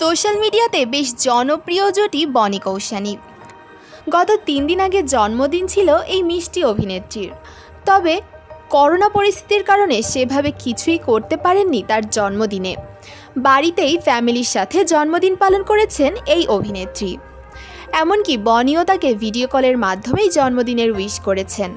Social মিডিয়াতে বেশ জনপ্রিয় জুটি বনি কৌশানী। গত তিন দিন আগে জন্মদিন ছিল এই মিষ্টি অভিনেত্রীর। তবে করোনা পরিস্থিতির কারণে সেভাবে কিছুই করতে পারেননি তার জন্মদিনে। বাড়িতেই ফ্যামিলির সাথে জন্মদিন পালন করেছেন এই অভিনেত্রী। এমনকি বনিও তাকে ভিডিও কলের মাধ্যমেই জন্মদিনের উইশ করেছেন।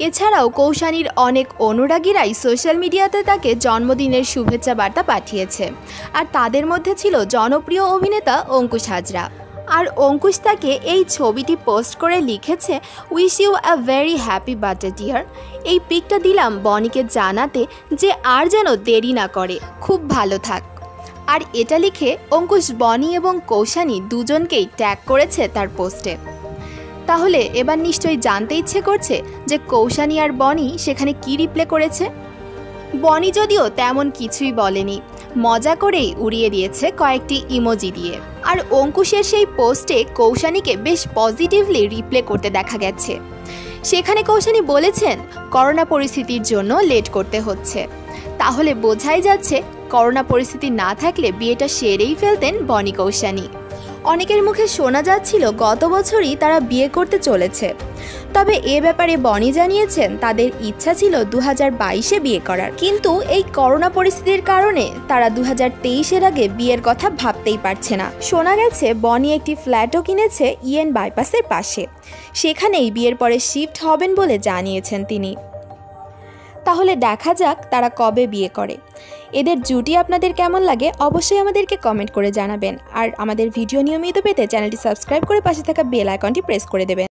এছাড়াও কৌশানীর অনেক অনুরাগীরাই সোশ্যাল মিডিয়াতে তাকে জন্মদিনের শুভেচ্ছা বার্তা পাঠিয়েছে। আর তাদের মধ্যে ছিল জনপ্রিয় অভিনেতা অঙ্কুশ হাজরা। আর অঙ্কুশ তাকে এই ছবিটি পোস্ট করে লিখেছে wish you a very happy birthday dear এই পিকটা দিলাম বনিকে জানাতে যে আর যেন দেরি না করে, খুব ভালো থাক। আর এটা লিখে অঙ্কুশ, বনি এবং কৌশানী দুজনকেই ট্যাগ করেছে তার পোস্টে তাহলে এবার নিশ্চয়ই জানতে ইচ্ছে করছে যে কৌশানী আর বনি সেখানে কি রিপ্লে করেছে? বনি যদিও তেমন কিছুই বলেনি। মজা করেই উড়িয়ে দিয়েছে কয়েকটি ইমোজি দিয়ে। আর অঙ্কুশের সেই পোস্টে কৌশানীকে বেশ পজিটিভলি রিপ্লে করতে দেখা গেছে। সেখানে কৌশানী বলেছেন, করোনা পরিস্থিতির জন্য লেট করতে হচ্ছে। তাহলে বোঝাই যাচ্ছে, করোনা পরিস্থিতি না থাকলে বিয়েটা সেরেই ফেলতেন বনি কৌশানী। অনেকের মুখে শোনা যাচ্ছিল গত বছরই তারা বিয়ে করতে চলেছে। তবে এ ব্যাপারে বনি জানিয়েছেন, তাদের ইচ্ছা ছিল দু হাজার বাইশে বিয়ে করার। কিন্তু এই করোনা পরিস্থিতির কারণে তারা দু হাজার আগে বিয়ের কথা ভাবতেই পারছে না। শোনা গেছে, বনি একটি ফ্ল্যাটও কিনেছে ইএন বাইপাসের পাশে। সেখানেই বিয়ের পরে শিফট হবেন বলে জানিয়েছেন তিনি। তাহলে দেখা যাক তারা কবে বিয়ে করে। এদের জুটি আপনাদের কেমন লাগে অবশ্যই আমাদেরকে কমেন্ট করে জানাবেন। আর আমাদের ভিডিও নিয়মিত পেতে চ্যানেলটি সাবস্ক্রাইব করে পাশে থাকা বেল আইকনটি প্রেস করে দেবেন।